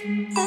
Oh.